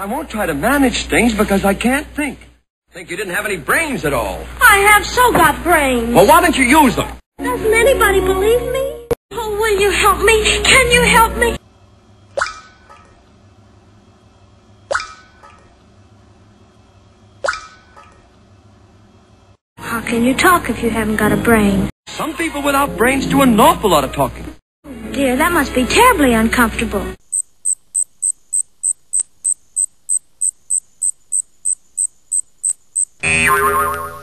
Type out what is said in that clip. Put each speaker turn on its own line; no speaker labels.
I won't try to manage things because I can't think. Think you didn't have any brains at all.
I have so got brains.
Well, why don't you use them?
Doesn't anybody believe me? Oh, will you help me? Can you help me? How can you talk if you haven't got a brain?
Some people without brains do an awful lot of talking.
Dear, that must be terribly uncomfortable. Thank you.